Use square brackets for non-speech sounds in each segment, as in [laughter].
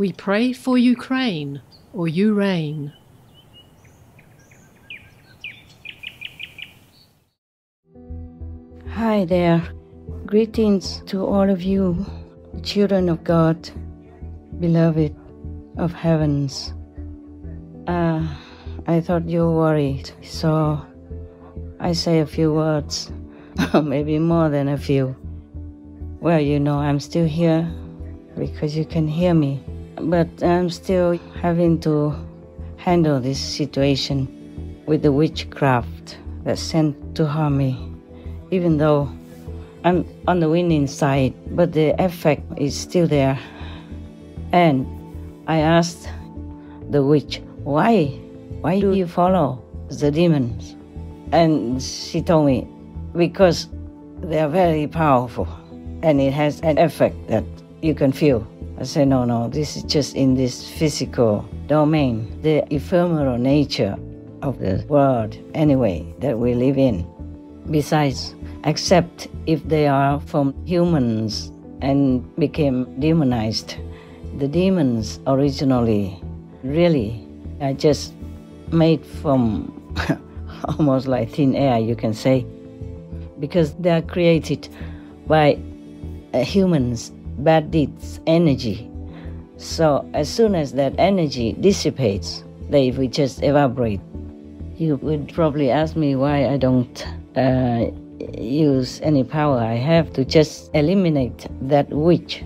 We pray for Ukraine, or you reign. Hi there. Greetings to all of you, children of God, beloved of heavens. Uh, I thought you were worried, so I say a few words, [laughs] maybe more than a few. Well, you know, I'm still here because you can hear me, but I'm still having to handle this situation with the witchcraft that's sent to harm me, even though I'm on the winning side, but the effect is still there. And I asked the witch, why? Why do you follow the demons? And she told me, because they are very powerful and it has an effect that you can feel. I say, no, no, this is just in this physical domain, the ephemeral nature of the world, anyway, that we live in. Besides, except if they are from humans and became demonized. The demons originally really are just made from [laughs] almost like thin air, you can say, because they are created by uh, humans' bad deeds, energy. So as soon as that energy dissipates, they will just evaporate. You would probably ask me why I don't uh, use any power I have to just eliminate that witch.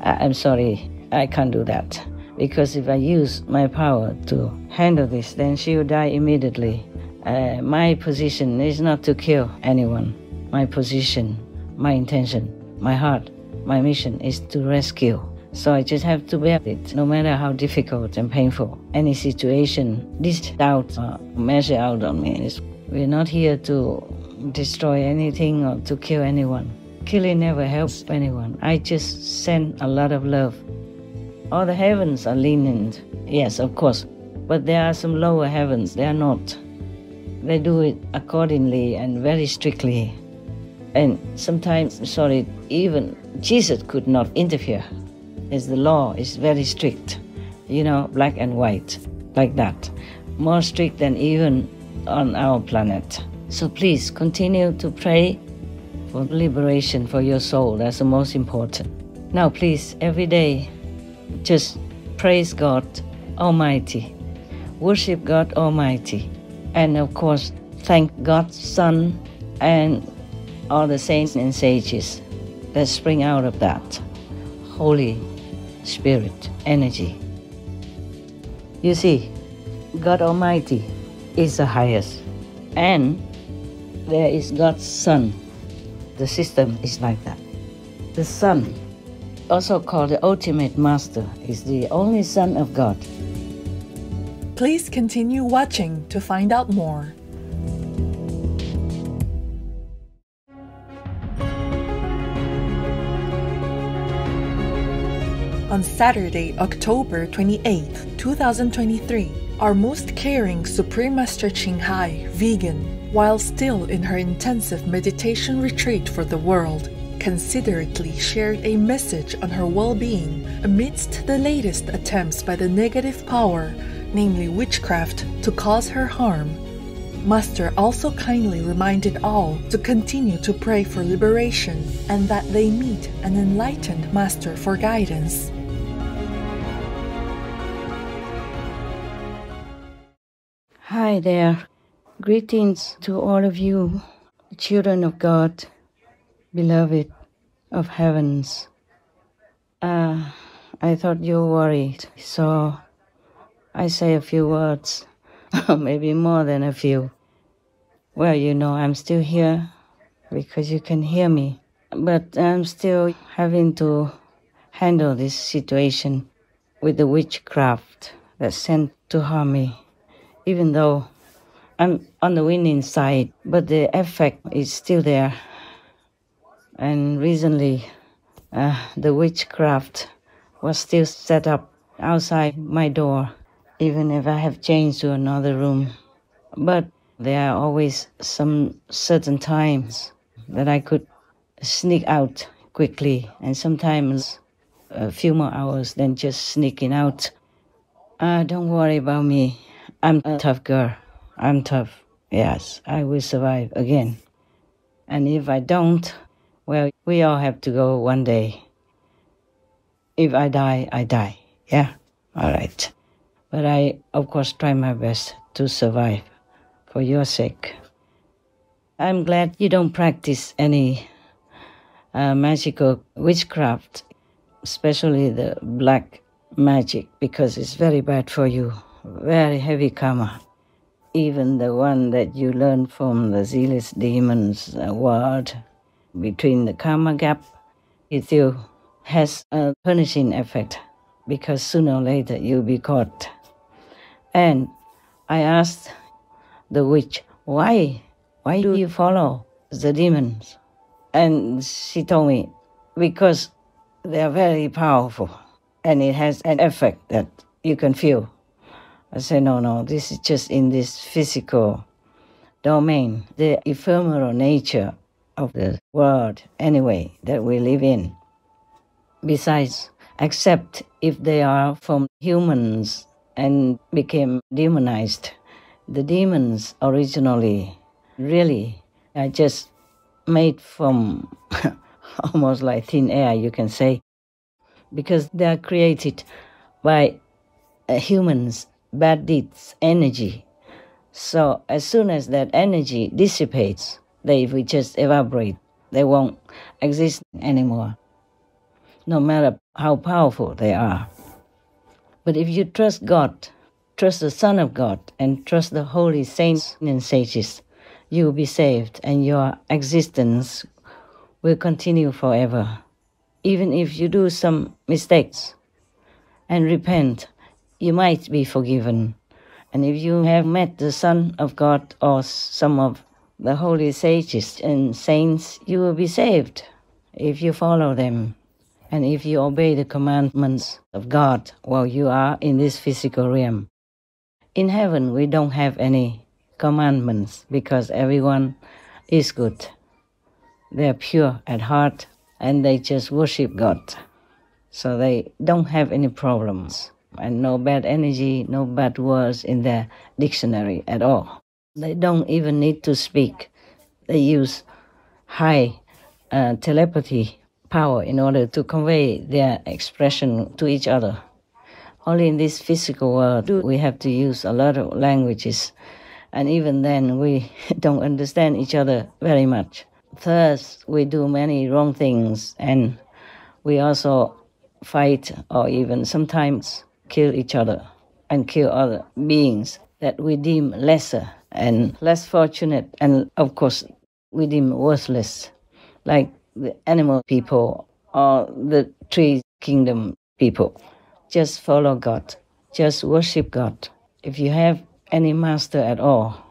I- I'm sorry, I can't do that. Because if I use my power to handle this, then she will die immediately. Uh, my position is not to kill anyone. My position, my intention, my heart, my mission is to rescue. So I just have to bear it, no matter how difficult and painful any situation These doubts uh, measure out on me. We're not here to destroy anything or to kill anyone. Killing never helps anyone. I just send a lot of love. All the heavens are lenient, yes, of course, but there are some lower heavens. They are not. They do it accordingly and very strictly. And sometimes, sorry, even Jesus could not interfere, as the law is very strict, you know, black and white, like that. More strict than even on our planet. So please continue to pray for liberation for your soul. That's the most important. Now, please, every day, just praise God Almighty, worship God Almighty, and of course, thank God's Son and all the saints and sages that spring out of that Holy Spirit energy. You see, God Almighty is the highest, and there is God's Son. The system is like that. The Son, also called the ultimate master, is the only Son of God. Please continue watching to find out more. On Saturday, October 28, 2023, our most caring Supreme Master Ching Hai, vegan, while still in her intensive meditation retreat for the world, considerately shared a message on her well being amidst the latest attempts by the negative power, namely witchcraft, to cause her harm. Master also kindly reminded all to continue to pray for liberation and that they meet an enlightened Master for guidance. Hi there. Greetings to all of you, children of God, beloved of heavens. Uh, I thought you were worried, so I say a few words, [laughs] maybe more than a few. Well, you know, I'm still here because you can hear me, but I'm still having to handle this situation with the witchcraft that's sent to harm me even though I'm on the winning side, but the effect is still there. And recently, uh, the witchcraft was still set up outside my door, even if I have changed to another room. But there are always some certain times that I could sneak out quickly, and sometimes a few more hours than just sneaking out. Uh, don't worry about me. I'm a tough girl. I'm tough. Yes, I will survive again. And if I don't, well, we all have to go one day. If I die, I die. Yeah, all right. But I, of course, try my best to survive for your sake. I'm glad you don't practice any uh, magical witchcraft, especially the black magic, because it's very bad for you. Very heavy karma. Even the one that you learn from the zealous demons word between the karma gap, it still has a punishing effect because sooner or later you'll be caught. And I asked the witch, why? Why do you follow the demons? And she told me, because they are very powerful and it has an effect that you can feel. I said, no, no, this is just in this physical domain, the ephemeral nature of the world, anyway, that we live in. Besides, except if they are from humans and became demonized, the demons originally really are just made from [laughs] almost like thin air, you can say, because they are created by uh, humans, bad deeds, energy. So as soon as that energy dissipates, they will just evaporate. They won't exist anymore, no matter how powerful they are. But if you trust God, trust the Son of God, and trust the holy saints and sages, you will be saved and your existence will continue forever. Even if you do some mistakes and repent, you might be forgiven. And if you have met the Son of God or some of the holy sages and saints, you will be saved if you follow them and if you obey the commandments of God while you are in this physical realm. In heaven, we don't have any commandments because everyone is good. They're pure at heart and they just worship God. So they don't have any problems and no bad energy, no bad words in their dictionary at all. They don't even need to speak. They use high uh, telepathy power in order to convey their expression to each other. Only in this physical world we have to use a lot of languages and even then we [laughs] don't understand each other very much. Thus, we do many wrong things, and we also fight or even sometimes kill each other and kill other beings that we deem lesser and less fortunate, and of course, we deem worthless, like the animal people or the tree kingdom people. Just follow God, just worship God. If you have any master at all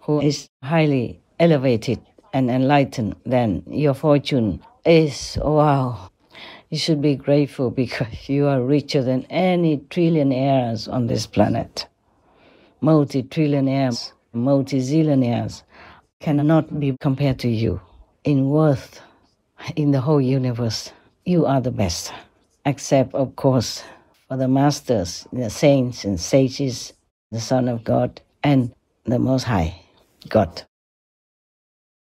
who is highly elevated and enlightened, then your fortune is wow. You should be grateful [laughs] because you are richer than any trillionaires on this planet. Multi trillionaires, multi zillionaires cannot be compared to you in worth in the whole universe. You are the best, except, of course, for the masters, the saints and sages the Son of God, and the Most High God.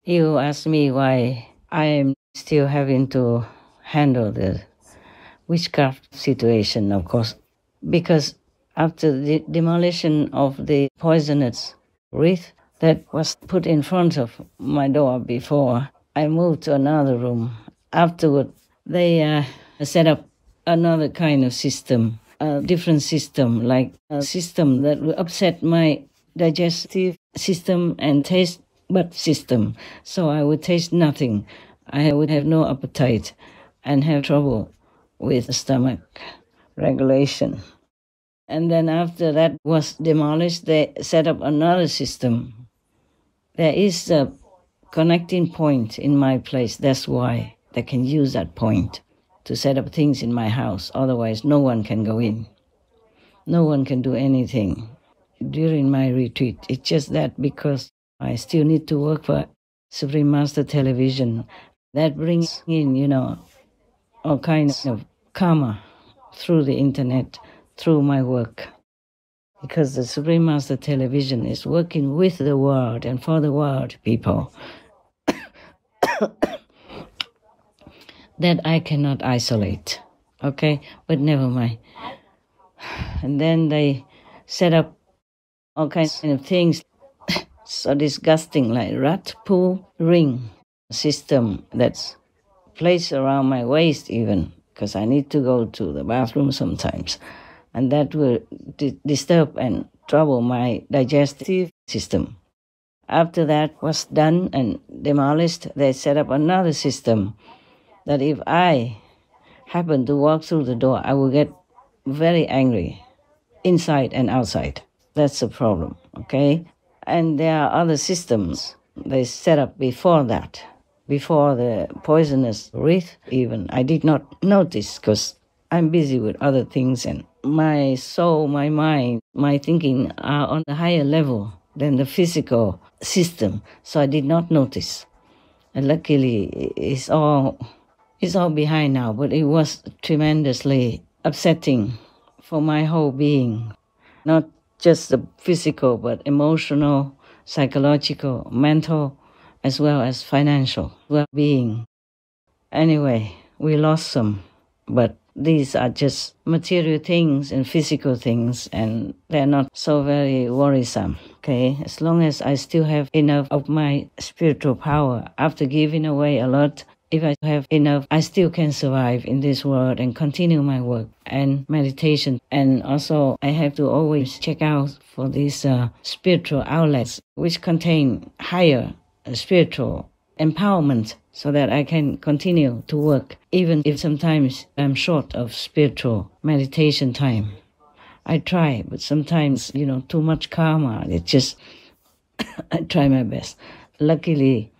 You ask me why I am still having to handle the witchcraft situation, of course, because after the demolition of the poisonous wreath that was put in front of my door before, I moved to another room. Afterward, they uh, set up another kind of system a different system, like a system that will upset my digestive system and taste bud system. So I would taste nothing. I would have no appetite and have trouble with stomach regulation. And then after that was demolished, they set up another system. There is a connecting point in my place. That's why they can use that point to set up things in my house. Otherwise, no one can go in. No one can do anything during my retreat. It's just that because I still need to work for Supreme Master Television. That brings in, you know, all kinds of karma through the internet, through my work. Because the Supreme Master Television is working with the world and for the world, people. [coughs] that I cannot isolate. Okay, but never mind. And then they set up all kinds of things [coughs] so disgusting, like rat pool ring system that's placed around my waist, even because I need to go to the bathroom sometimes, and that will di- disturb and trouble my digestive system. After that was done and demolished, they set up another system that if I happen to walk through the door, I will get very angry, inside and outside. That's the problem, okay? And there are other systems they set up before that, before the poisonous wreath, even. I did not notice because I'm busy with other things and my soul, my mind, my thinking are on a higher level than the physical system. So I did not notice. And luckily, it's all it's all behind now, but it was tremendously upsetting for my whole being. Not just the physical, but emotional, psychological, mental, as well as financial well being. Anyway, we lost some, but these are just material things and physical things, and they're not so very worrisome. Okay, as long as I still have enough of my spiritual power after giving away a lot if I have enough, I still can survive in this world and continue my work and meditation. And also, I have to always check out for these uh, spiritual outlets which contain higher spiritual empowerment so that I can continue to work, even if sometimes I'm short of spiritual meditation time. I try, but sometimes, you know, too much karma. It just, [coughs] I try my best. Luckily,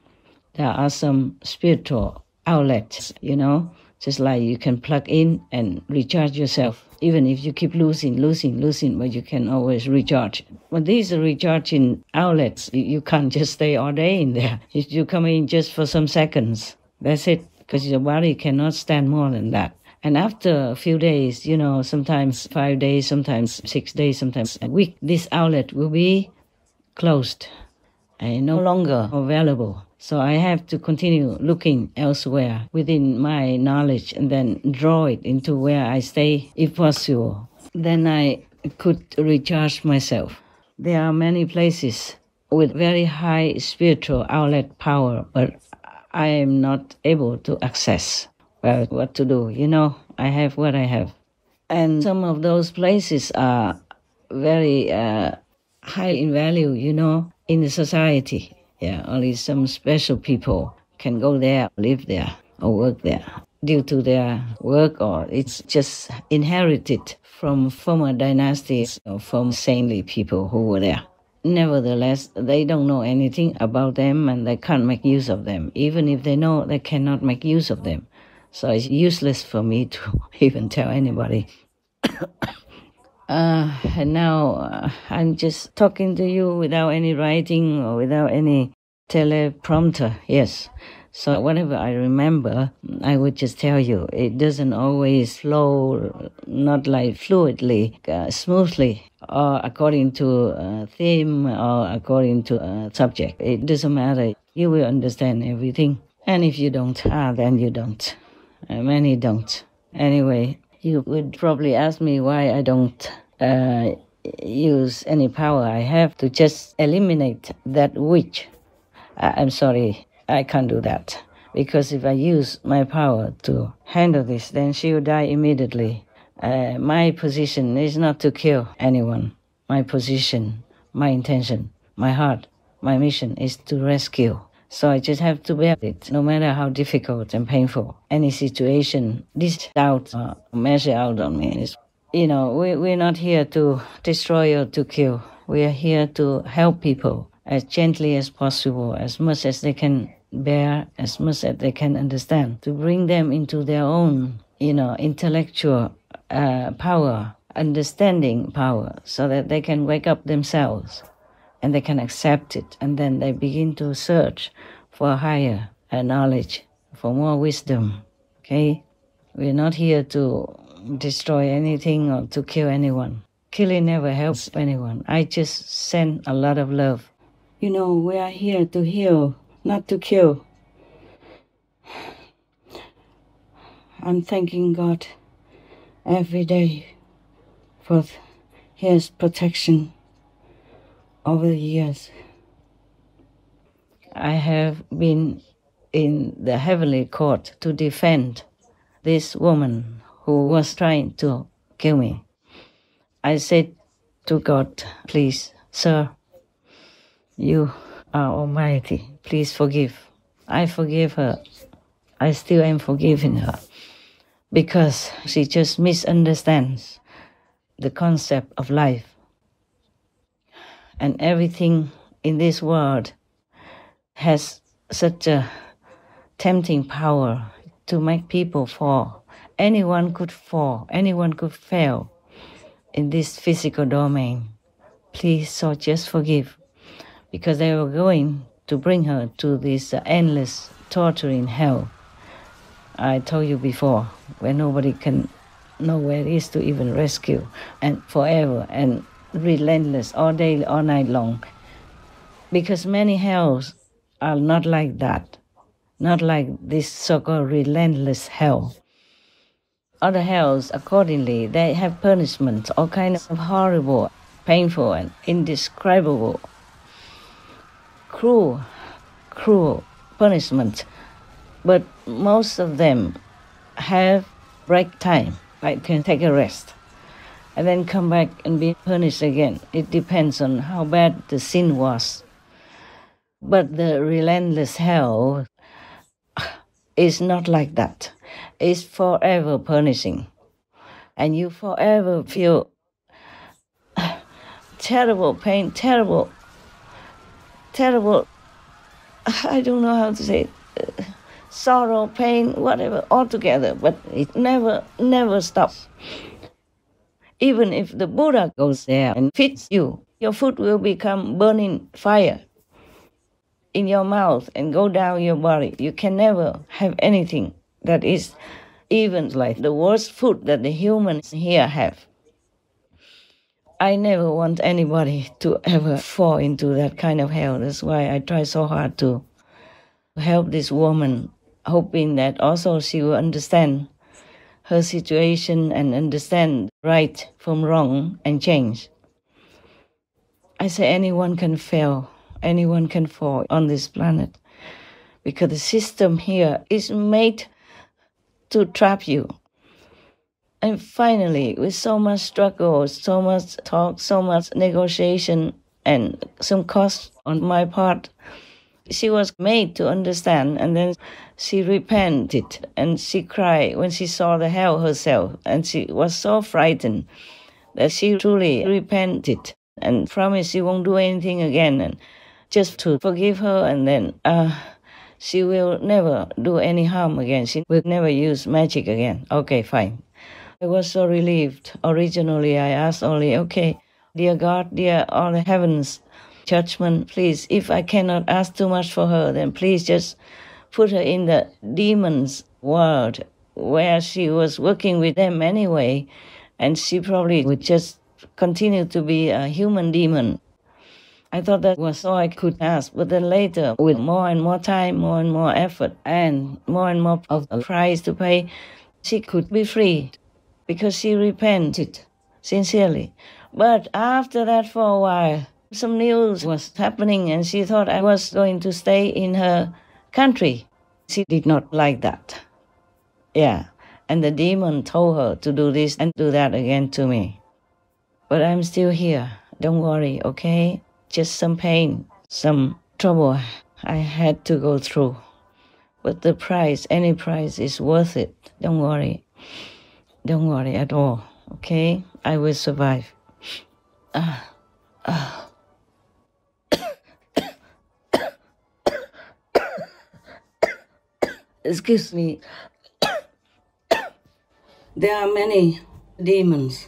there are some spiritual outlets, you know, just like you can plug in and recharge yourself. Even if you keep losing, losing, losing, but you can always recharge. But these are recharging outlets. You can't just stay all day in there. [laughs] You come in just for some seconds. That's it, because your body cannot stand more than that. And after a few days, you know, sometimes five days, sometimes six days, sometimes a week, this outlet will be closed and no longer available. So I have to continue looking elsewhere within my knowledge and then draw it into where I stay if possible. Then I could recharge myself. There are many places with very high spiritual outlet power, but I am not able to access. Well, what to do? You know, I have what I have. And some of those places are very uh, high in value, you know, in the society. Yeah, only some special people can go there, live there, or work there due to their work, or it's just inherited from former dynasties or from saintly people who were there. Nevertheless, they don't know anything about them and they can't make use of them. Even if they know, they cannot make use of them. So it's useless for me to [laughs] even tell anybody. Uh, and now uh, I'm just talking to you without any writing or without any teleprompter. Yes. So whatever I remember, I would just tell you. It doesn't always flow, not like fluidly, uh, smoothly, or according to a theme or according to a subject. It doesn't matter. You will understand everything. And if you don't, ah, then you don't. Uh, many don't. Anyway, you would probably ask me why I don't uh, use any power I have to just eliminate that witch. I- I'm sorry, I can't do that. Because if I use my power to handle this, then she will die immediately. Uh, my position is not to kill anyone. My position, my intention, my heart, my mission is to rescue. So I just have to bear it, no matter how difficult and painful any situation this doubt uh, measure out on me. You know, we, we're not here to destroy or to kill. We are here to help people as gently as possible, as much as they can bear, as much as they can understand, to bring them into their own, you know, intellectual uh, power, understanding power, so that they can wake up themselves and they can accept it, and then they begin to search for higher knowledge, for more wisdom. Okay, We're not here to destroy anything or to kill anyone. Killing never helps anyone. I just send a lot of love. You know, we are here to heal, not to kill. I'm thanking God every day for His protection over the years. I have been in the heavenly court to defend this woman who was trying to kill me. I said to God, please, sir, you are almighty. Please forgive. I forgive her. I still am forgiving her because she just misunderstands the concept of life. And everything in this world has such a tempting power to make people fall. Anyone could fall, anyone could fail in this physical domain. Please, so just forgive. Because they were going to bring her to this endless torturing hell. I told you before, where nobody can know where it is to even rescue, and forever and relentless all day, all night long. Because many hells are not like that, not like this so called relentless hell. Other hells, accordingly, they have punishments, all kinds of horrible, painful, and indescribable, cruel, cruel punishment. But most of them have break time, like can take a rest, and then come back and be punished again. It depends on how bad the sin was. But the relentless hell is not like that. It's forever punishing. And you forever feel terrible pain, terrible, terrible, I don't know how to say it, sorrow, pain, whatever, altogether, but it never, never stops. Even if the Buddha goes there and feeds you, your food will become burning fire in your mouth and go down your body. You can never have anything that is even like the worst food that the humans here have. I never want anybody to ever fall into that kind of hell. That's why I try so hard to help this woman, hoping that also she will understand her situation and understand right from wrong and change. I say anyone can fail anyone can fall on this planet because the system here is made to trap you. And finally, with so much struggle, so much talk, so much negotiation, and some cost on my part, she was made to understand. And then she repented and she cried when she saw the hell herself. And she was so frightened that she truly repented and promised she won't do anything again. And just to forgive her and then uh, she will never do any harm again. She will never use magic again. Okay, fine. I was so relieved. Originally, I asked only, okay, dear God, dear all the heavens, judgment, please, if I cannot ask too much for her, then please just put her in the demon's world where she was working with them anyway, and she probably would just continue to be a human demon I thought that was all I could ask. But then later, with more and more time, more and more effort, and more and more of a price to pay, she could be free because she repented sincerely. But after that, for a while, some news was happening, and she thought I was going to stay in her country. She did not like that. Yeah. And the demon told her to do this and do that again to me. But I'm still here. Don't worry, okay? just some pain, some trouble I had to go through. But the price, any price, is worth it. Don't worry. Don't worry at all. Okay? I will survive. Uh, uh. Excuse me. [coughs] there are many demons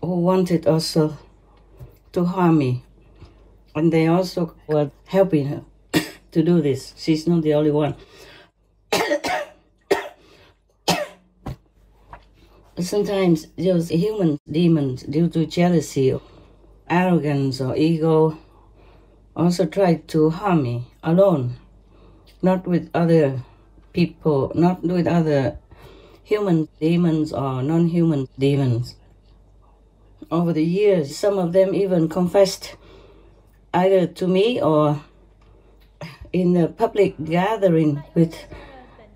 who wanted also to harm me and they also were helping her [coughs] to do this. She's not the only one. [coughs] Sometimes those human demons, due to jealousy, arrogance, or ego, also try to harm me alone, not with other people, not with other human demons or non human demons. Over the years, some of them even confessed either to me or in a public gathering with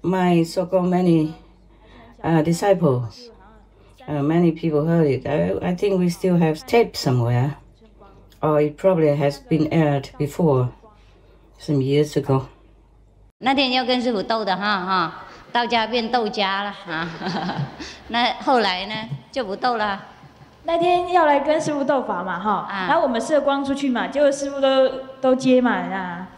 my so called many uh, disciples. Uh, many people heard it. I, I think we still have tape somewhere, or it probably has been aired before, some years ago. 那天要跟师傅斗的哈哈，到家变斗家了啊。[laughs] 那后来呢就不斗了。那天要来跟师傅斗法嘛哈，啊然后我们射光出去嘛，结果师傅都都接满啊。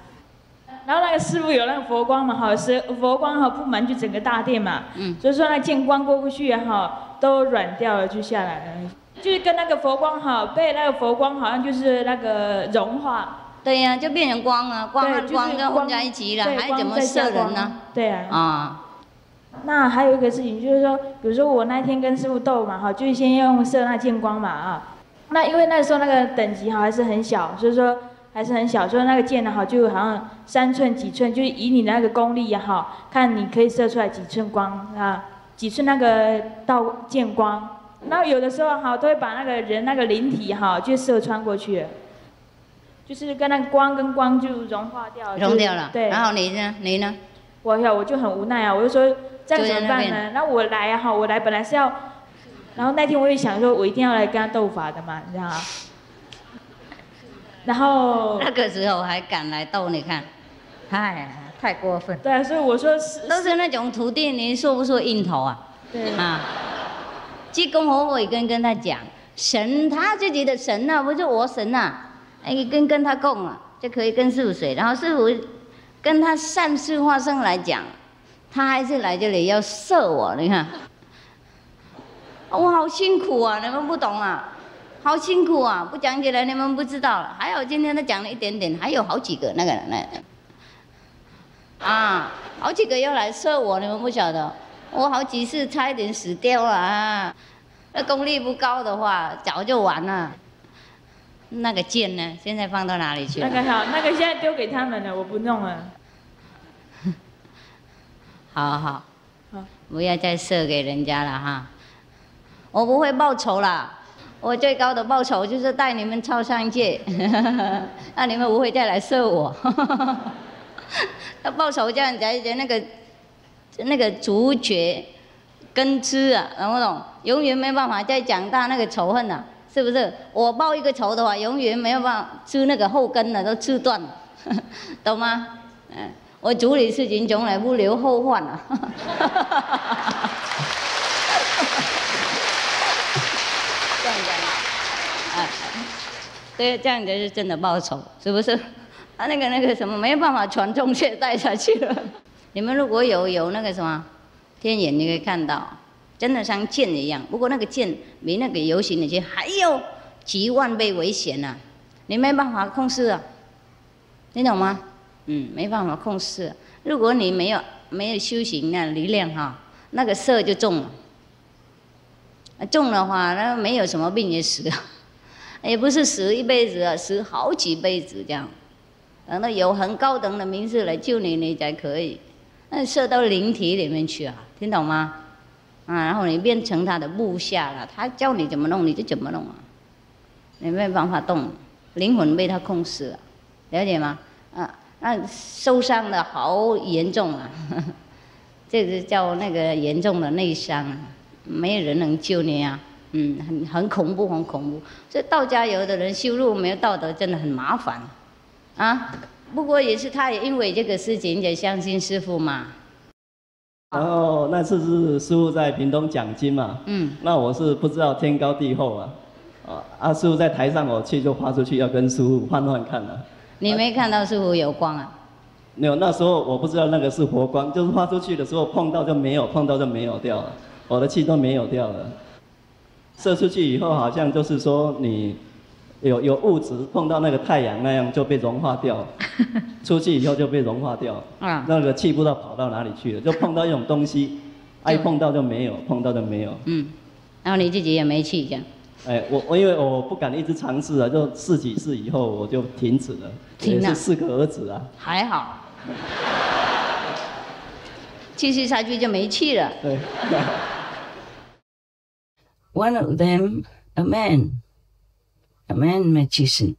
然后那个师傅有那个佛光嘛哈，是佛光哈布满就整个大殿嘛，嗯所以说那剑光过不去啊哈，都软掉了就下来了，就是跟那个佛光哈被那个佛光好像就是那个融化，对呀、就变成光了，光光就混在一起了，对还怎么射人呢？？对啊。啊，那还有一个事情就是说，比如说我那天跟师傅斗嘛，哈，就是先用射那剑光嘛，啊，那因为那时候那个等级哈还是很小，所以说还是很小，所以那个箭呢哈就好像三寸几寸，就是以你那个功力也好，看你可以射出来几寸光啊，几寸那个到剑光，那有的时候哈都会把那个人那个灵体哈就射穿过去了，就是跟那个光跟光就融化掉，融掉了。对，然后你呢？你呢？我呀，我就很无奈啊，我就说这样怎么办呢？那我来啊哈，我来本来是要，然后那天我也想说，我一定要来跟他斗法的嘛，你知道吗？然后那个时候还敢来斗，你看，哎，太过分。对啊，所以我说是都是那种徒弟，你说不说硬头啊？对啊，济公活我也跟跟他讲，神他自己的神呐、不是我神呐、哎，跟跟他供啊就可以跟师傅水，然后师傅跟他善事化生来讲，他还是来这里要射我，你看，我好辛苦啊，你们不懂啊。好辛苦啊！不讲起来你们不知道。还有今天他讲了一点点，还有好几个那个那啊，好几个要来射我，你们不晓得。我好几次差一点死掉了啊！那功力不高的话，早就完了。那个剑呢？现在放到哪里去了？那个好，那个现在丢给他们了，我不弄了。[laughs] 好好好，不要再射给人家了哈。我不会报仇啦，我最高的报仇就是带你们超上界，[laughs] 那你们不会再来射我。[laughs] 那报仇这样才才那个那个主角根枝啊，懂不懂？永远没办法再长大那个仇恨啊，是不是？我报一个仇的话，永远没有办法吃那个后根了，都吃断了，[laughs] 懂吗？嗯，我处理事情从来不留后患啊。[laughs] 这样讲，啊，对，这样才是真的报仇，是不是？啊，那个那个什么，没办法传宗接代下去了。[laughs] 你们如果有有那个什么天眼，你可以看到，真的像箭一样。不过那个箭比那个游行的剑还要几万倍危险呐、你没办法控制啊，你懂吗？嗯，没办法控制。如果你没有没有修行那力量哈，那个射就中了。中的话，那没有什么病也死了，[laughs] 也不是死一辈子啊，死好几辈子这样。等到有很高等的名士来救你，你才可以。那射到灵体里面去啊，听懂吗？啊，然后你变成他的部下了，他教你怎么弄你就怎么弄啊，你没办法动，灵魂被他控制了，了解吗？啊，那受伤的好严重啊，[laughs] 这个叫那个严重的内伤，没有人能救你啊，嗯，很很恐怖，很恐怖。所以道家有的人修路没有道德，真的很麻烦，啊。不过也是他也因为这个事情也相信师傅嘛，然后那次是师傅在屏东讲经嘛，嗯，那我是不知道天高地厚啊，啊，啊师傅在台上我去就发出去要跟师傅换换看了、你没看到师傅有光啊？没有，那时候我不知道那个是佛光，就是发出去的时候碰到就没有，碰到就没有掉了，我的气都没有掉了。射出去以后好像就是说你有有物质碰到那个太阳那样就被融化掉，[laughs] 出去以后就被融化掉，啊，那个气不知道跑到哪里去了，就碰到一种东西，[laughs] 爱碰到就没有，碰到就没有。嗯，然后你自己也没气这样。哎，我我因为我不敢一直尝试啊，就试几次以后我就停止了。停了也是四个儿子啊。还好，继续下去就没气了。对。[laughs] One of them, a man, a man magician,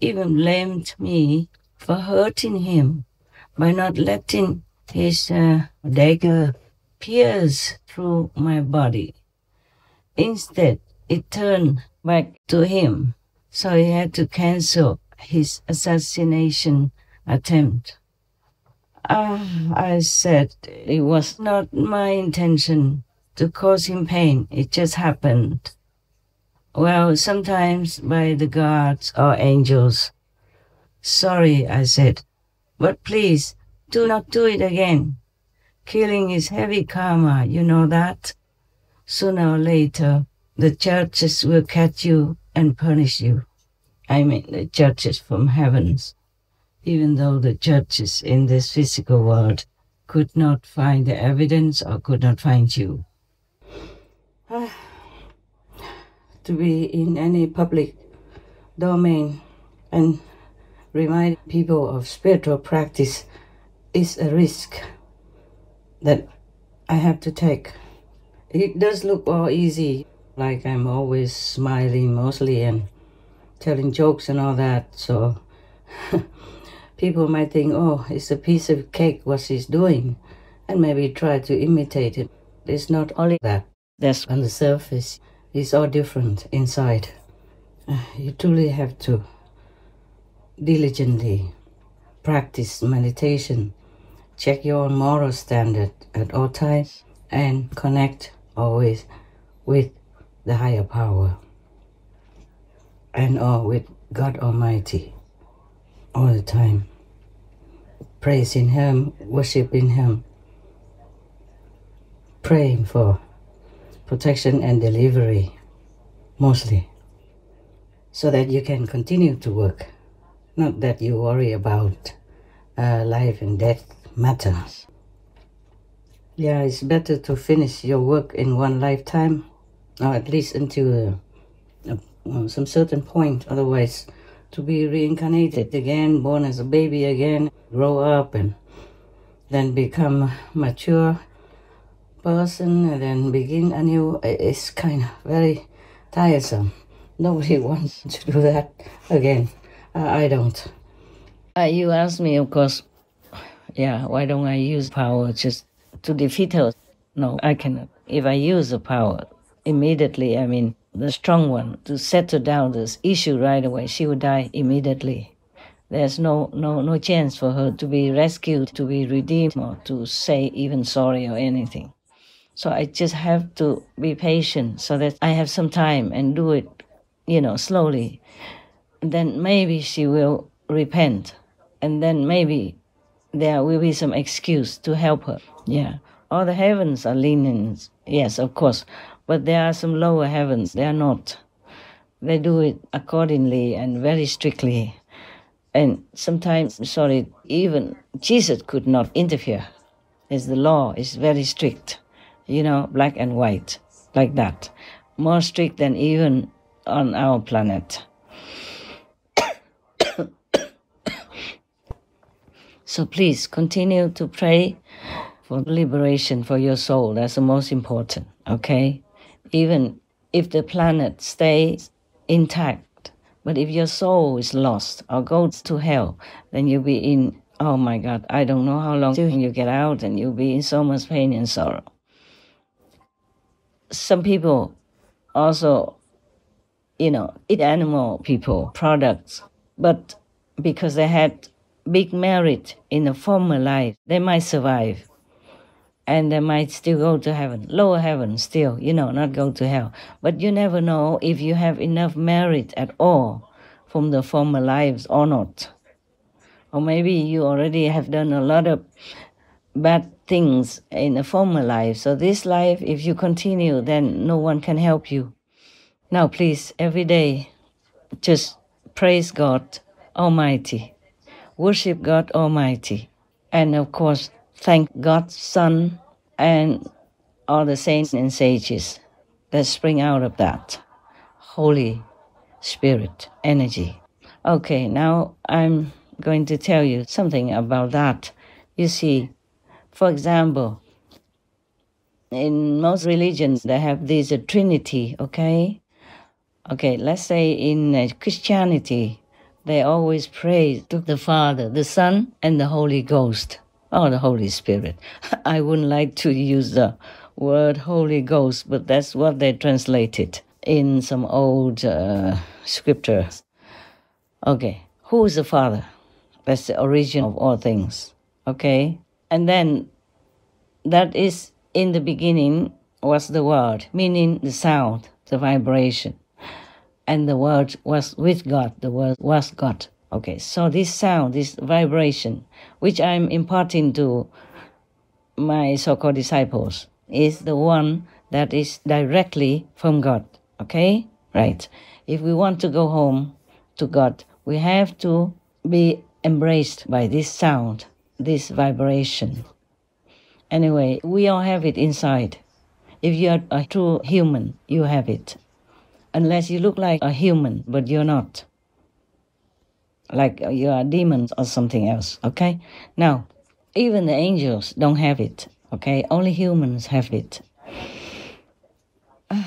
even blamed me for hurting him by not letting his uh, dagger pierce through my body. Instead, it turned back to him, so he had to cancel his assassination attempt. Ah, I said it was not my intention to cause him pain. It just happened. Well, sometimes by the gods or angels. Sorry, I said, but please do not do it again. Killing is heavy karma, you know that? Sooner or later, the churches will catch you and punish you. I mean, the churches from heavens. Even though the churches in this physical world could not find the evidence or could not find you. [sighs] Ah. To be in any public domain and remind people of spiritual practice is a risk that I have to take. It does look all easy, like I'm always smiling mostly and telling jokes and all that, so [laughs] people might think, oh, it's a piece of cake what she's doing, and maybe try to imitate it. It's not only that, that's on the surface. It's all different inside. Uh, You truly have to diligently practice meditation, check your moral standard at all times, and connect always with the higher power and or with God Almighty all the time. Praising Him, worshiping Him, praying for protection and delivery, mostly, so that you can continue to work, not that you worry about uh, life and death matters. Yeah, it's better to finish your work in one lifetime, or at least until uh, uh, some certain point. Otherwise, to be reincarnated again, born as a baby again, grow up, and then become mature person, and then begin anew. i- It's kind of very tiresome. Nobody [laughs] wants to do that again. Uh, I don't. Uh, you asked me, of course, yeah, why don't I use power just to defeat her? No, I cannot. If I use the power immediately, I mean, the strong one, to settle down this issue right away, she would die immediately. There's no, no, no chance for her to be rescued, to be redeemed, or to say even sorry or anything. So I just have to be patient so that I have some time and do it, you know, slowly. Then maybe she will repent. And then maybe there will be some excuse to help her. Yeah. All the heavens are lenient. Yes, of course. But there are some lower heavens. They are not. They do it accordingly and very strictly. And sometimes, sorry, even Jesus could not interfere. As the law is very strict, you know, black and white, like that. More strict than even on our planet. [coughs] So please continue to pray for liberation for your soul. That's the most important, okay? Even if the planet stays intact, but if your soul is lost or goes to hell, then you'll be in, oh my God, I don't know how long till you get out and you'll be in so much pain and sorrow. Some people also, you know, eat animal people products, but because they had big merit in a former life, they might survive. And they might still go to heaven, lower heaven still, you know, not go to hell. But you never know if you have enough merit at all from the former lives or not. Or maybe you already have done a lot of bad things in a former life. So this life, if you continue, then no one can help you. Now, please, every day, just praise God Almighty, worship God Almighty, and of course, thank God's Son and all the saints and sages that spring out of that Holy Spirit energy. Okay, now I'm going to tell you something about that. You see, for example, in most religions they have this uh, Trinity, okay? Okay, let's say in uh, Christianity, they always pray to the Father, the Son, and the Holy Ghost, or the Holy Spirit. [laughs] I wouldn't like to use the word Holy Ghost, but that's what they translated in some old uh, scriptures. Okay, who is the Father? That's the origin of all things. Okay, and then that is in the beginning was the word, meaning the sound, the vibration. And the word was with God, the word was God. Okay, so this sound, this vibration, which I'm imparting to my so called disciples, is the one that is directly from God. Okay? Right. If we want to go home to God, we have to be embraced by this sound, this vibration. Anyway, we all have it inside. If you are a true human, you have it. Unless you look like a human, but you're not. Like uh, you are a demon or something else, okay? Now, even the angels don't have it, okay? Only humans have it. [sighs]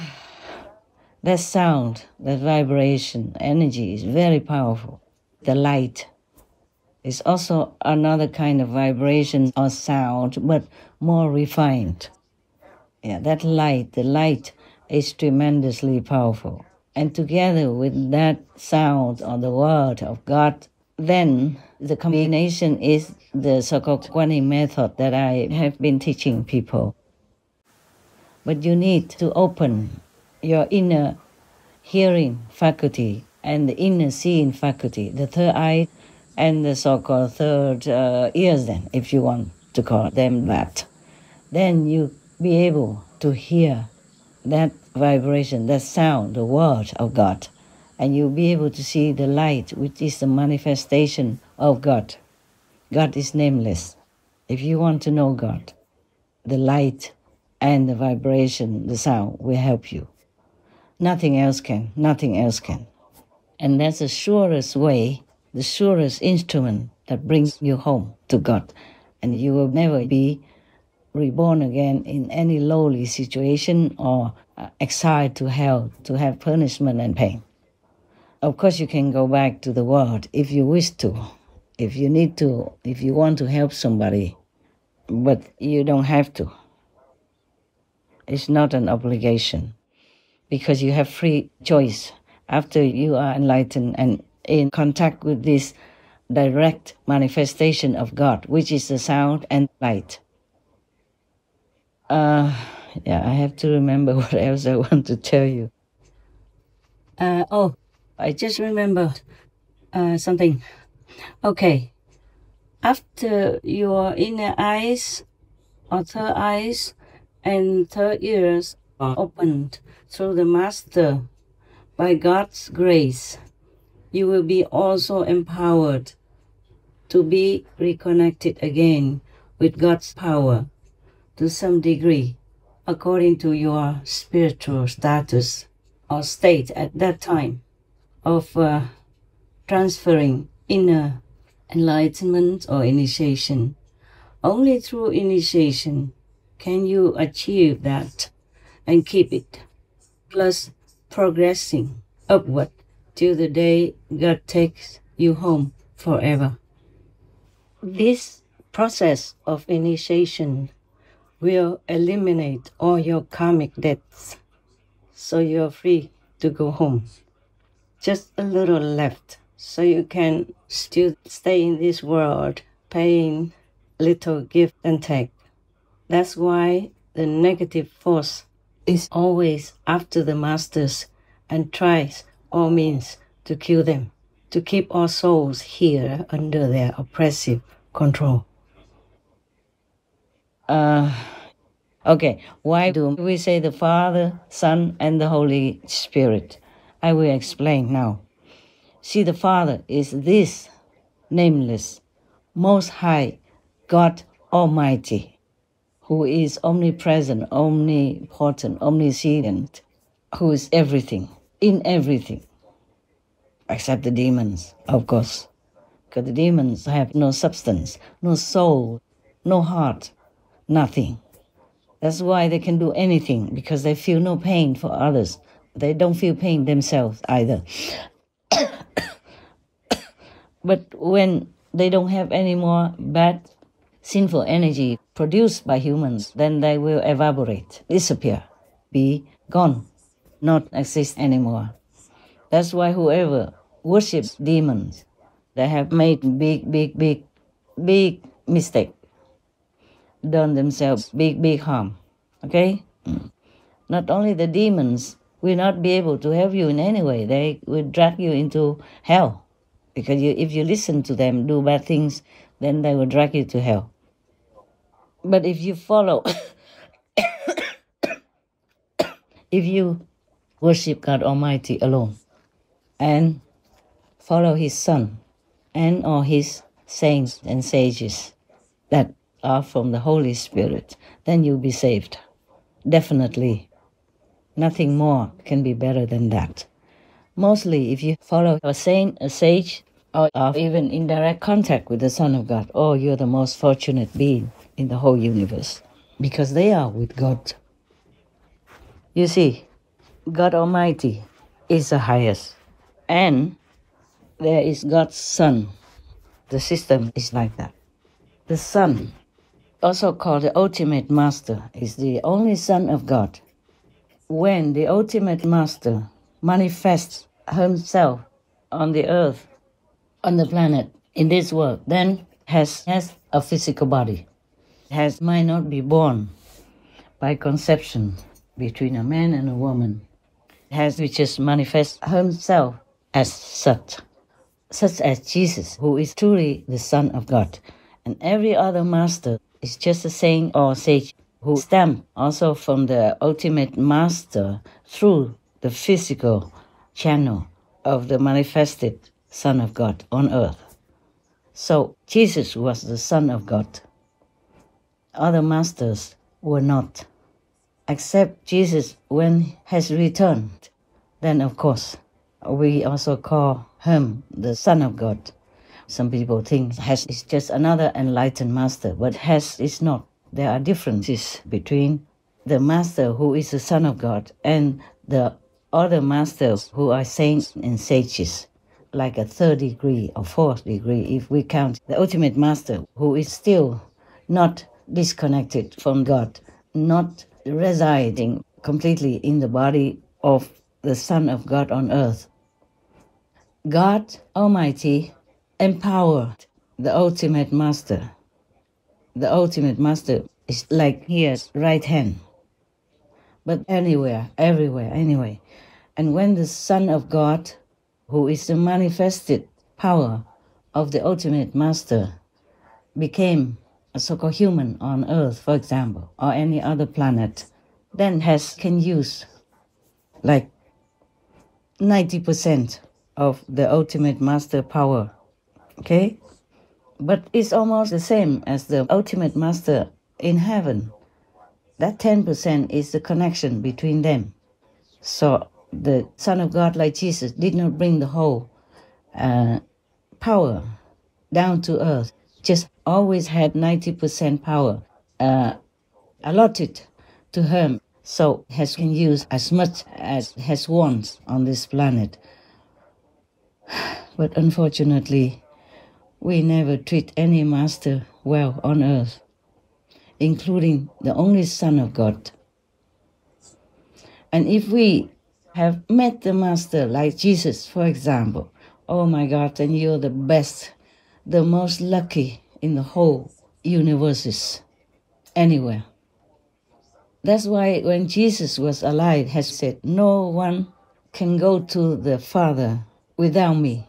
that sound, that vibration, energy is very powerful. The light is also another kind of vibration or sound, but more refined. Yeah, that light, the light is tremendously powerful. And together with that sound or the word of God, then the combination is the so-called Quan Yin method that I have been teaching people. But you need to open your inner hearing faculty and the inner seeing faculty, the third eye and the so-called third uh, ears then, if you want to call them that then you be able to hear that vibration, that sound, the word of God, and you'll be able to see the light, which is the manifestation of God. God is nameless. If you want to know God, the light and the vibration, the sound will help you. Nothing else can, nothing else can. And that's the surest way, the surest instrument that brings you home to God. And you will never be reborn again in any lowly situation or uh, exiled to hell to have punishment and pain. Of course, you can go back to the world if you wish to, if you need to, if you want to help somebody, but you don't have to. It's not an obligation because you have free choice after you are enlightened and in contact with this direct manifestation of God, which is the sound and light. Uh, yeah, I have to remember [laughs] what else I want to tell you. Uh, oh, I just remembered uh, something. Okay, after your inner eyes or third eyes and third ears are opened through the Master by God's grace, you will be also empowered to be reconnected again with God's power to some degree according to your spiritual status or state at that time of uh, transferring inner enlightenment or initiation. Only through initiation can you achieve that and keep it, plus progressing upward till the day God takes you home forever. This process of initiation will eliminate all your karmic debts. So you're free to go home. Just a little left, so you can still stay in this world paying little give and take. That's why the negative force is always after the masters and tries all means to kill them, to keep our souls here under their oppressive control. Uh, Okay, why do we say the Father, Son, and the Holy Spirit? I will explain now. See, the Father is this nameless, most high God Almighty, who is omnipresent, omnipotent, omniscient, who is everything, in everything, except the demons, of course. Because the demons have no substance, no soul, no heart, nothing. That's why they can do anything, because they feel no pain for others. They don't feel pain themselves either. [coughs] but when they don't have any more bad, sinful energy produced by humans, then they will evaporate, disappear, be gone, not exist anymore. That's why whoever worships demons, they have made big, big, big, big mistake, done themselves big, big harm. Okay? Not only the demons will not be able to help you in any way, they will drag you into hell. Because you, if you listen to them do bad things, then they will drag you to hell. But if you follow, [coughs] [coughs] if you worship God Almighty alone and follow His Son and all His saints and sages that are from the Holy Spirit, then you'll be saved. Definitely. Nothing more can be better than that. Mostly, if you follow a saint, a sage, or are even in direct contact with the Son of God, oh, you're the most fortunate being in the whole universe because they are with God. You see, God Almighty is the highest, and there is God's Son. The system is like that. The Son, also called the ultimate master, is the only Son of God. When the ultimate master manifests himself on the earth, on the planet, in this world, then has, has a physical body, has might not be born by conception between a man and a woman, has which is manifest himself as such, such as Jesus, who is truly the Son of God, and every other master is just a saint or sage who stem also from the ultimate master through the physical channel of the manifested Son of God on earth. So Jesus was the Son of God. Other masters were not. Except Jesus when has returned, then of course we also call him the Son of God. Some people think has is just another enlightened master, but has is not. There are differences between the master who is the Son of God and the other masters who are saints and sages, like a third degree or fourth degree, if we count the ultimate master who is still not disconnected from God, not residing completely in the body of the Son of God on earth. God Almighty empowered the ultimate master. The ultimate master is like his right hand, but anywhere, everywhere, anyway. And when the Son of God, who is the manifested power of the ultimate master, became so-called human on Earth, for example, or any other planet, then has can use like 90% of the ultimate master power. Okay? But it's almost the same as the ultimate master in heaven. That 10% is the connection between them. So the Son of God, like Jesus, did not bring the whole uh, power down to earth, just always had 90% power uh, allotted to him, so has can use as much as has wants on this planet. [sighs] But unfortunately, we never treat any master well on earth, including the only Son of God. And if we have met the Master, like Jesus, for example, oh my God, then you're the best, the most lucky in the whole universes, anywhere. That's why when Jesus was alive, has said, no one can go to the Father without me.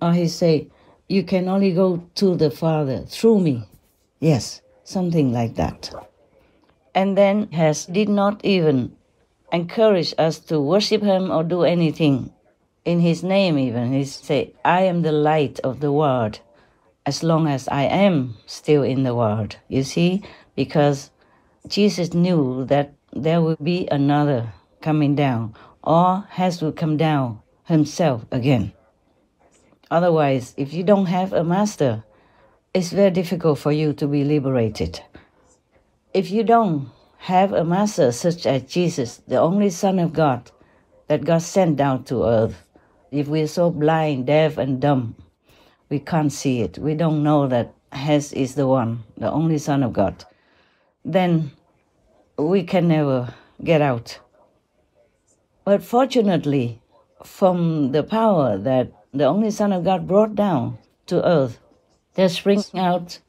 Or he said, you can only go to the Father through me. Yes, something like that. And then has did not even encourage us to worship him or do anything in his name even he say i am the light of the world as long as i am still in the world you see because jesus knew that there will be another coming down, or has to come down himself again. Otherwise, if you don't have a master, it's very difficult for you to be liberated. If you don't have a master such as Jesus, the only Son of God that God sent down to earth, if we're so blind, deaf, and dumb, we can't see it. We don't know that Hes is the one, the only Son of God. Then we can never get out. But fortunately, from the power that the only Son of God brought down to earth, there springs out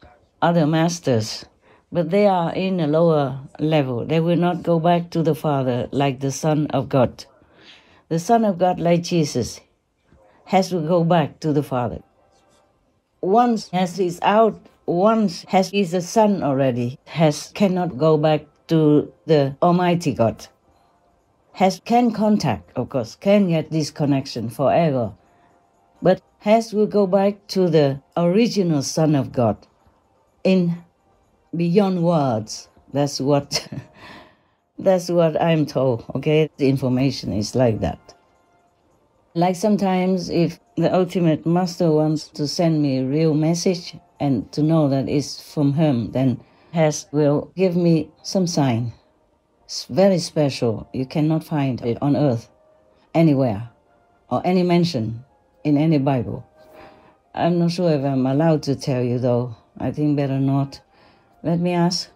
other masters, but they are in a lower level. They will not go back to the Father like the Son of God. The Son of God, like Jesus, has to go back to the Father. Once has he's out, once has he's a son already, has cannot go back to the Almighty God. Has can contact, of course, can get this connection forever. But has will go back to the original Son of God in beyond words. That's what [laughs] that's what I'm told. Okay, the information is like that. Like sometimes if the ultimate master wants to send me a real message and to know that it's from him, then has will give me some sign. It's very special. You cannot find it on earth anywhere or any mention in any Bible. I'm not sure if I'm allowed to tell you though. I think better not. Let me ask.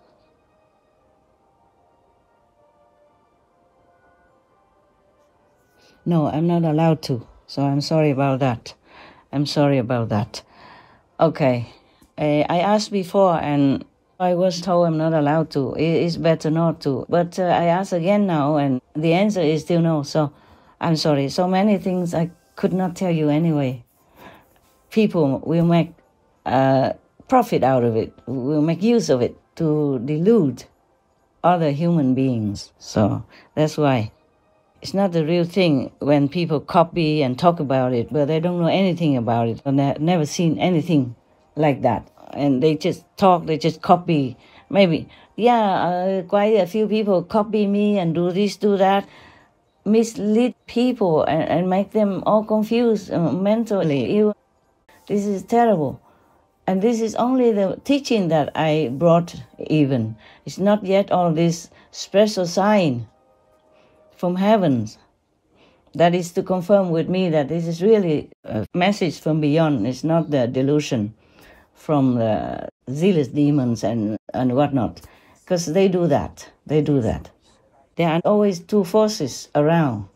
No, I'm not allowed to. So I'm sorry about that. I'm sorry about that. Okay. Uh, I asked before and I was told I'm not allowed to. It's better not to. But uh, I ask again now and the answer is still no. So I'm sorry. So many things I could not tell you anyway. People will make uh, profit out of it, will make use of it to delude other human beings. So that's why it's not the real thing when people copy and talk about it, but they don't know anything about it and they've never seen anything like that. And they just talk, they just copy. Maybe, yeah, uh, quite a few people copy me and do this, do that, mislead people and, and make them all confused uh, mentally. You, this is terrible. And this is only the teaching that I brought, even. It's not yet all this special sign from heavens. That is to confirm with me that this is really a message from beyond. It's not the delusion from the zealous demons and, and whatnot. Because they do that. They do that. There are always two forces around.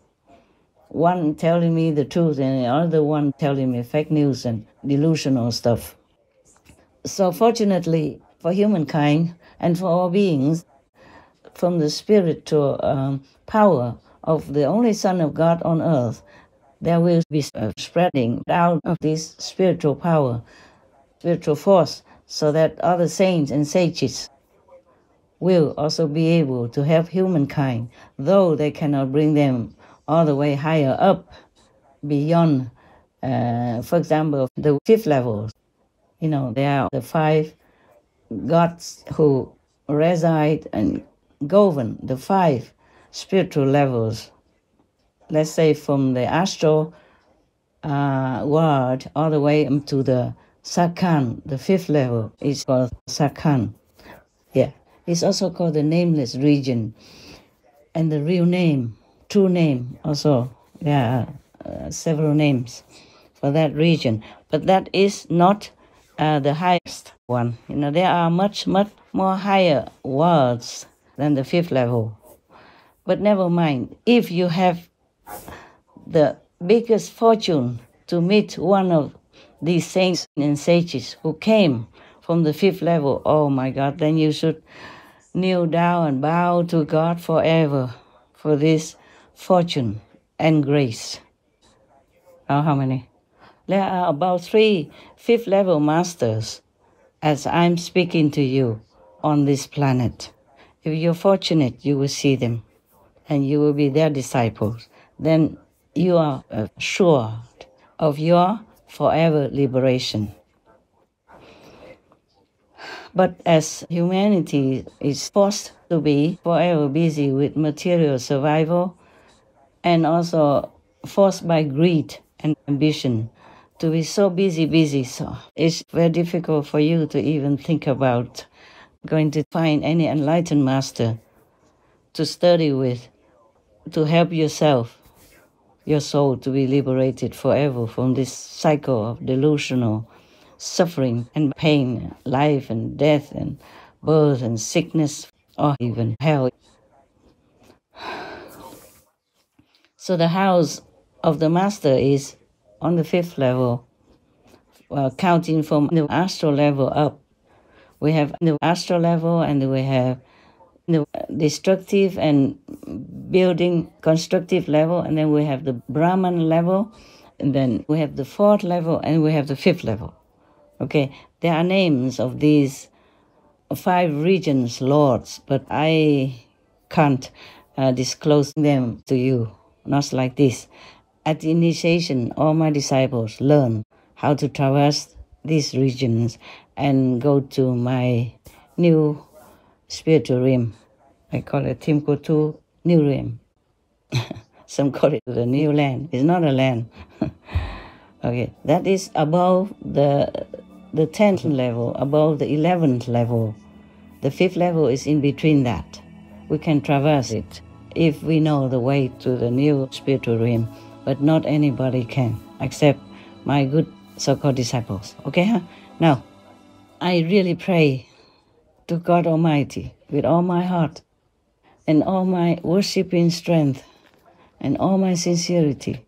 One telling me the truth and the other one telling me fake news and delusional stuff. So fortunately for humankind and for all beings, from the spiritual um, power of the only Son of God on earth, there will be a spreading out of this spiritual power, spiritual force, so that other saints and sages will also be able to help humankind, though they cannot bring them all the way higher up beyond, uh, for example, the fifth level. You know, there are the five gods who reside and govern the five spiritual levels. Let's say from the astral uh, world all the way up to the Sach Khand, the fifth level is called Sach Khand. Yeah, it's also called the nameless region. And the real name, true name also, there are uh, several names for that region. But that is not uh, the highest one. You know, there are much, much more higher worlds than the fifth level. But never mind, if you have the biggest fortune to meet one of these saints and sages who came from the fifth level, oh my God, then you should kneel down and bow to God forever for this fortune and grace. Oh, how many? There are about three fifth level masters as I'm speaking to you on this planet. If you're fortunate, you will see them and you will be their disciples. Then you are assured of your forever liberation. But as humanity is forced to be forever busy with material survival, and also forced by greed and ambition to be so busy, busy. So it's very difficult for you to even think about going to find any enlightened master to study with, to help yourself, your soul to be liberated forever from this cycle of delusional suffering and pain, life and death and birth and sickness, or even hell. [sighs] So the house of the master is on the fifth level, uh, counting from the astral level up. We have the astral level and we have the destructive and building constructive level, and then we have the Brahman level, and then we have the fourth level, and we have the fifth level. Okay, there are names of these five regions, lords, but I can't uh, disclose them to you. Not like this. At the initiation, all my disciples learn how to traverse these regions and go to my new spiritual realm. I call it Timkotu New Realm. [laughs] Some call it the new land. It's not a land. [laughs] okay, that is above the the tenth level, above the eleventh level. The fifth level is in between that. We can traverse it if we know the way to the new spiritual realm, but not anybody can except my good so-called disciples. Okay, huh? Now, I really pray to God Almighty with all my heart and all my worshiping strength and all my sincerity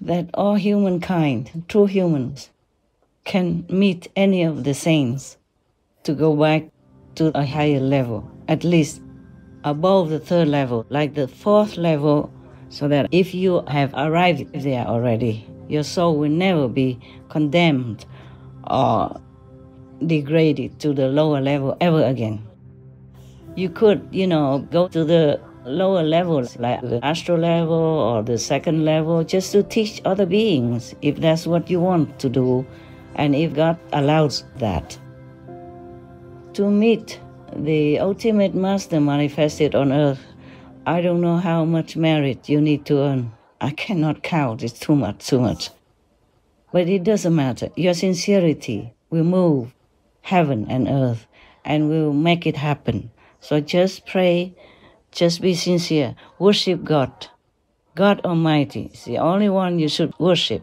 that all humankind, true humans, can meet any of the saints to go back to a higher level, at least above the third level, like the fourth level, so that if you have arrived there already, your soul will never be condemned or degraded to the lower level ever again. You could, you know, go to the lower levels like the astral level or the second level just to teach other beings if that's what you want to do and if God allows that. To meet the ultimate master manifested on earth, I don't know how much merit you need to earn. I cannot count, it's too much, too much. But it doesn't matter. Your sincerity will move heaven and earth and will make it happen. So just pray, just be sincere, worship God. God Almighty is the only one you should worship.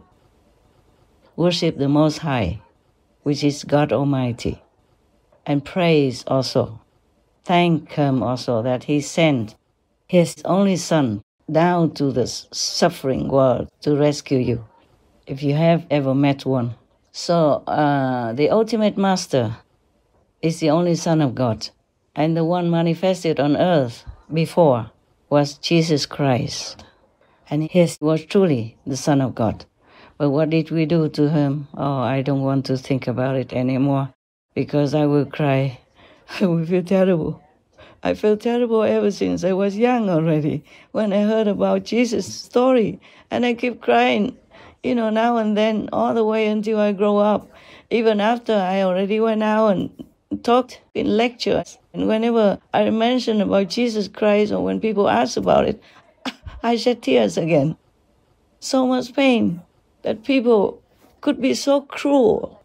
Worship the Most High, which is God Almighty. And praise also. Thank Him also that He sent His only Son down to the suffering world to rescue you, if you have ever met one. So, uh, the ultimate master is the only Son of God, and the one manifested on earth before was Jesus Christ. And he was truly the Son of God. But what did we do to him? Oh, I don't want to think about it anymore because I will cry. [laughs] I will feel terrible. I felt terrible ever since I was young already when I heard about Jesus' story. And I keep crying, you know, now and then, all the way until I grow up. Even after I already went out and talked in lectures. And whenever I mention about Jesus Christ or when people ask about it, [laughs] I shed tears again. So much pain that people could be so cruel,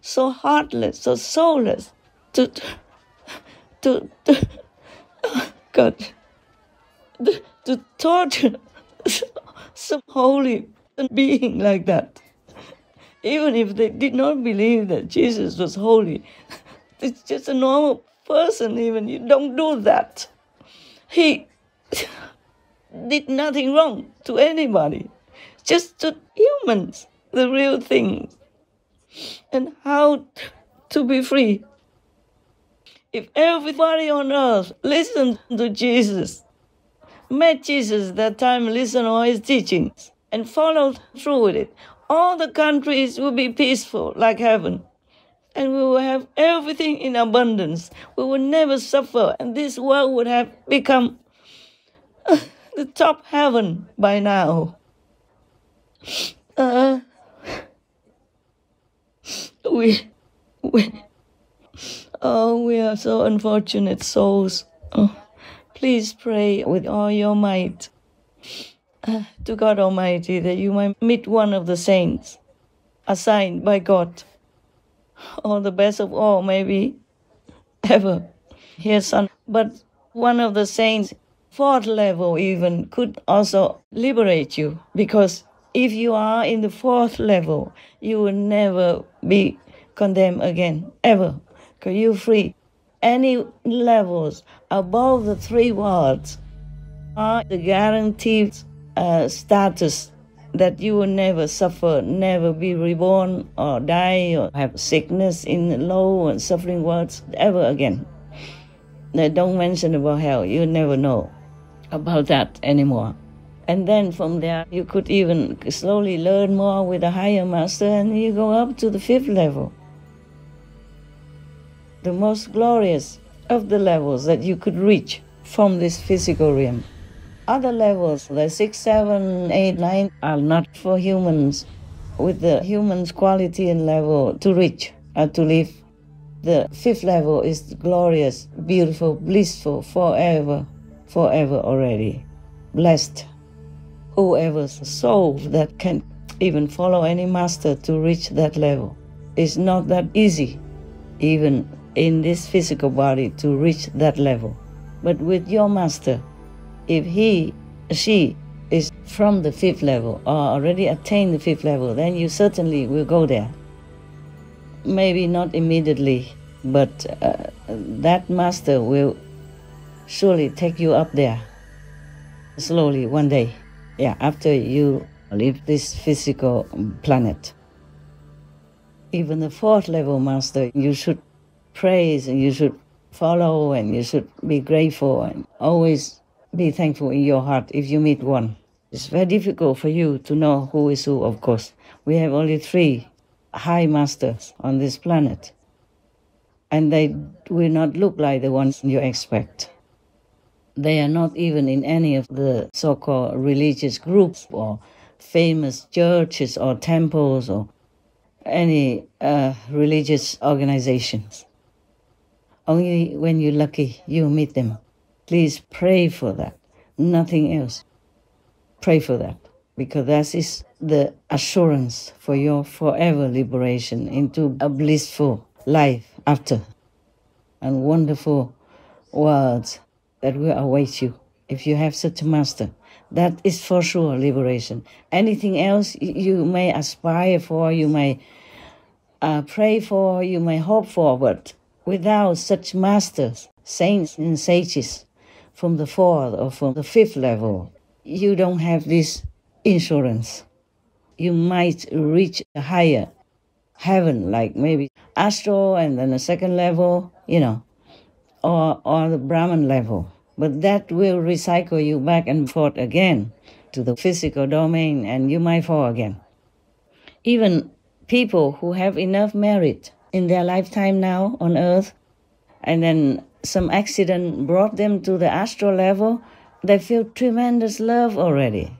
so heartless, so soulless to, to, to [laughs] God, to, to torture [laughs] some holy being like that. Even if they did not believe that Jesus was holy, it's just a normal person, even. You don't do that. He [sighs] did nothing wrong to anybody, just to humans, the real things, and how to be free. If everybody on earth listened to Jesus, met Jesus that time, listened to his teachings, and followed through with it, all the countries will be peaceful like heaven. And we will have everything in abundance. We will never suffer, and this world would have become [laughs] the top heaven by now. Uh, [laughs] we, we, Oh, we are so unfortunate souls. Oh, please pray with all your might. uh, to God Almighty that you might meet one of the saints assigned by God, [laughs] or the best of all, maybe ever, here, son. But one of the saints, fourth level even, could also liberate you because if you are in the fourth level, you will never be condemned again, ever, because you're free. Any levels above the three worlds are the guaranteed uh, status that you will never suffer, never be reborn or die or have sickness in low and suffering worlds ever again. Now, don't mention about hell, you never know about that anymore. And then from there, you could even slowly learn more with a higher master, and you go up to the fifth level. The most glorious of the levels that you could reach from this physical realm. Other levels, the six, seven, eight, nine, are not for humans with the human's quality and level to reach or uh, to live. The fifth level is glorious, beautiful, blissful, forever, forever already. Blessed. Whoever's soul that can even follow any master to reach that level. It's not that easy, even in this physical body, to reach that level. But with your master, if he, she is from the fifth level or already attained the fifth level, then you certainly will go there. Maybe not immediately, but uh, that master will surely take you up there slowly one day. Yeah, after you leave this physical planet. Even the fourth level master, you should praise and you should follow and you should be grateful and always be thankful in your heart if you meet one. It's very difficult for you to know who is who, of course. We have only three high masters on this planet, and they will not look like the ones you expect. They are not even in any of the so called religious groups or famous churches or temples or any uh, religious organizations. Only when you're lucky, you meet them. Please pray for that, nothing else. Pray for that, because that is the assurance for your forever liberation into a blissful life after and wonderful worlds that will await you if you have such a master. That is for sure liberation. Anything else you may aspire for, you may uh, pray for, you may hope for, but without such masters, saints, and sages, from the fourth or from the fifth level, you don't have this insurance. You might reach a higher heaven, like maybe astral and then the second level, you know, or, or the Brahman level. But that will recycle you back and forth again to the physical domain and you might fall again. Even people who have enough merit in their lifetime now on earth and then some accident brought them to the astral level, they feel tremendous love already.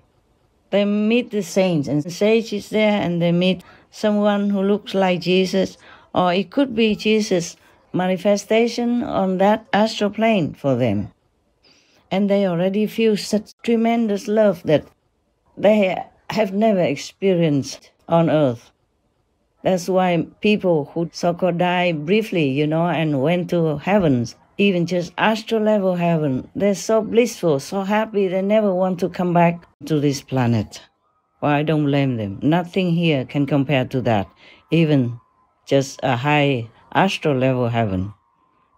They meet the saints and sages there, and they meet someone who looks like Jesus, or it could be Jesus' manifestation on that astral plane for them. And they already feel such tremendous love that they have never experienced on earth. That's why people who so-called die briefly, you know, and went to heavens, even just astral level heaven, they're so blissful, so happy, they never want to come back to this planet. Well, I don't blame them. Nothing here can compare to that, even just a high astral level heaven,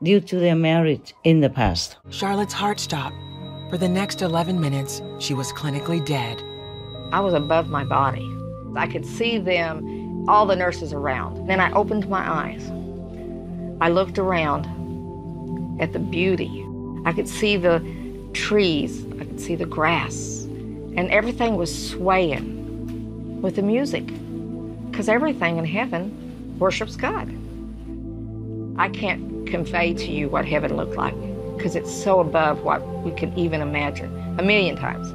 due to their merit in the past. Charlotte's heart stopped. For the next 11 minutes, she was clinically dead. I was above my body. I could see them, all the nurses around. Then I opened my eyes. I looked around at the beauty. I could see the trees, I could see the grass, and everything was swaying with the music because everything in heaven worships God. I can't convey to you what heaven looked like because it's so above what we can even imagine a million times.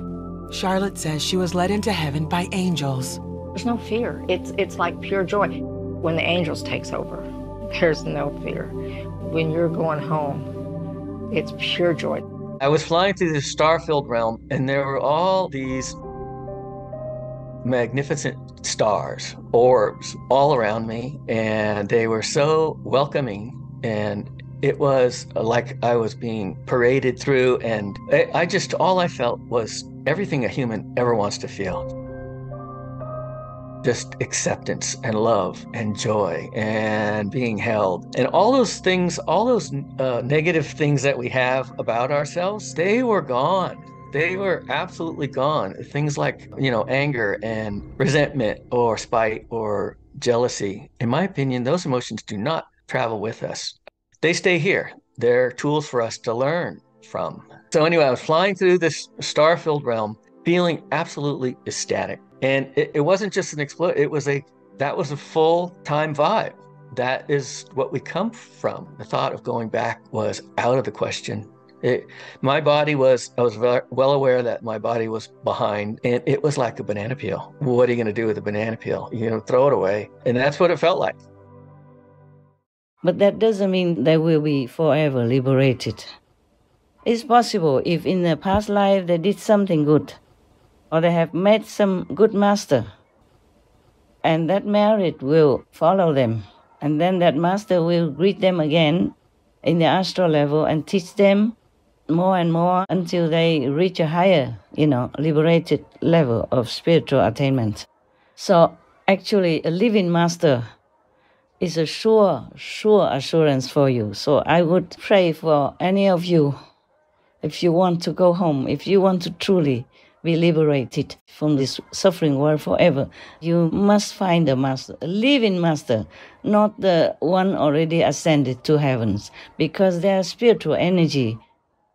Charlotte says she was led into heaven by angels. There's no fear. It's, it's like pure joy. When the angels takes over, there's no fear. When you're going home, it's pure joy. I was flying through the star-filled realm, and there were all these magnificent stars, orbs all around me, and they were so welcoming. And it was like I was being paraded through, and I just, all I felt was everything a human ever wants to feel just acceptance and love and joy and being held. And all those things all those uh, negative things that we have about ourselves they were gone. They were absolutely gone. Things like you know anger and resentment or spite or jealousy. In my opinion those emotions do not travel with us. They stay here. They're tools for us to learn from. So anyway i was flying through this star-filled realm feeling absolutely ecstatic and it, it wasn't just an explode, it was a that was a full time vibe. That is what we come from. The thought of going back was out of the question. It, my body was, I was well aware that my body was behind, and it was like a banana peel. What are you going to do with a banana peel? You know, throw it away. And that's what it felt like. But that doesn't mean they will be forever liberated. It's possible if in the past life they did something good, or they have met some good master. And that merit will follow them. And then that master will greet them again in the astral level and teach them more and more until they reach a higher, you know, liberated level of spiritual attainment. So actually, a living master is a sure, sure assurance for you. So I would pray for any of you, if you want to go home, if you want to truly be liberated from this suffering world forever. You must find a master, a living master, not the one already ascended to heavens, because their spiritual energy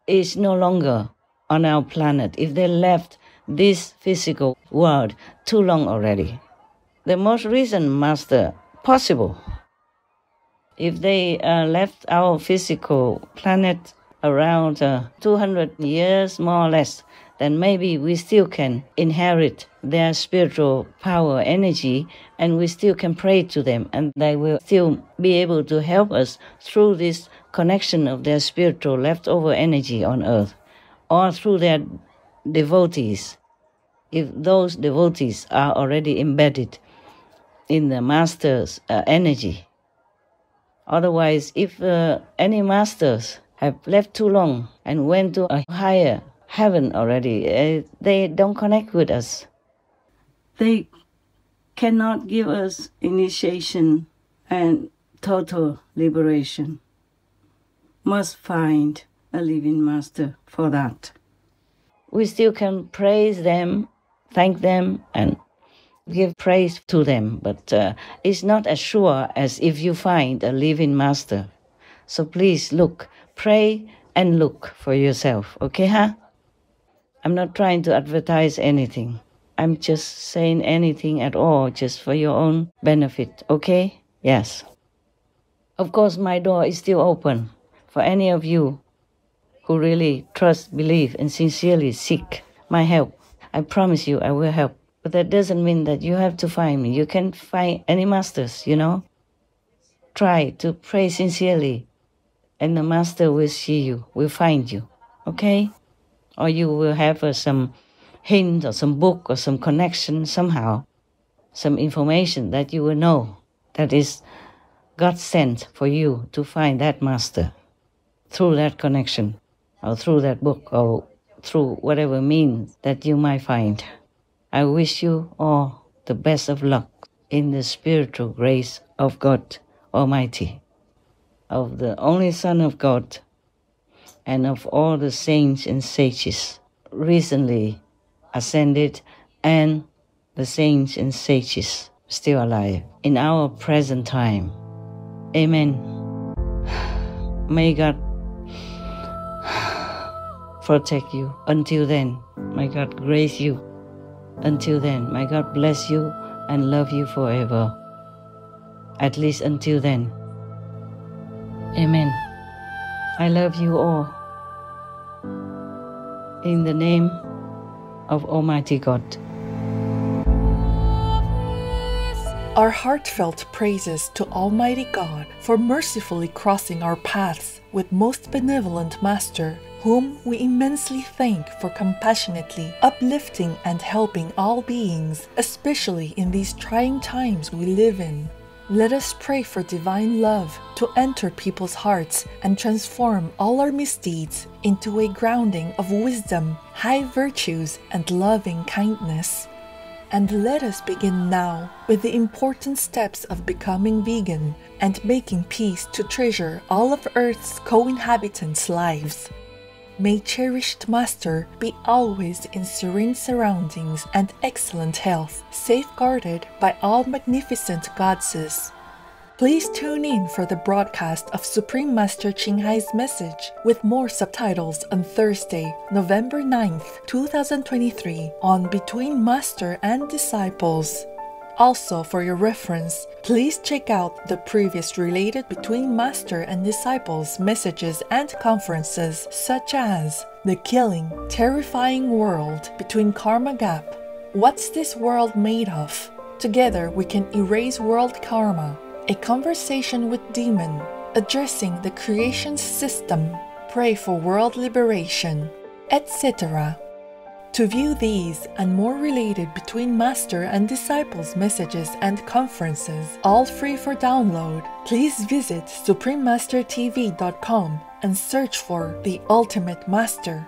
is no longer on our planet. If they left this physical world too long already. The most recent master possible. If they uh, left our physical planet around uh, 200 years, more or less, then maybe we still can inherit their spiritual power, energy, and we still can pray to them, and they will still be able to help us through this connection of their spiritual leftover energy on earth, or through their devotees. If those devotees are already embedded in the master's uh, energy. Otherwise, if uh, any masters have left too long and went to a higher heaven already. Uh, they don't connect with us. They cannot give us initiation and total liberation. Must find a living master for that. We still can praise them, thank them, and give praise to them, but uh, it's not as sure as if you find a living master. So please look, pray and look for yourself, okay, huh? I'm not trying to advertise anything. I'm just saying anything at all just for your own benefit, okay? Yes. Of course, my door is still open for any of you who really trust, believe, and sincerely seek my help. I promise you I will help. But that doesn't mean that you have to find me. You can find any masters, you know? Try to pray sincerely, and the master will see you, will find you, okay? Or you will have uh, some hint or some book or some connection somehow, some information that you will know that is God sent for you to find that master through that connection or through that book or through whatever means that you might find. I wish you all the best of luck in the spiritual grace of God Almighty, of the only Son of God and of all the saints and sages recently ascended and the saints and sages still alive in our present time. Amen. [sighs] May God [sighs] protect you until then. May God grace you until then. May God bless you and love you forever. At least until then. Amen. I love you all. In the name of Almighty God. Our heartfelt praises to Almighty God for mercifully crossing our paths with most benevolent Master, whom we immensely thank for compassionately uplifting and helping all beings, especially in these trying times we live in. Let us pray for divine love to enter people's hearts and transform all our misdeeds into a grounding of wisdom, high virtues, and loving kindness. And let us begin now with the important steps of becoming vegan and making peace to treasure all of Earth's co inhabitants' lives. May cherished Master be always in serene surroundings and excellent health, safeguarded by all magnificent goddesses. Please tune in for the broadcast of Supreme Master Ching Hai's message with more subtitles on Thursday, November 9th, 2023 on Between Master and Disciples. Also, for your reference, please check out the previous related Between Master and Disciples messages and conferences, such as The Killing, Terrifying World Between Karma Gap, What's This World Made Of? Together we can erase world karma, a conversation with Demon, addressing the creation system, pray for world liberation, etc. To view these and more related between Master and Disciples messages and conferences, all free for download, please visit suprememastertv.com and search for The Ultimate Master.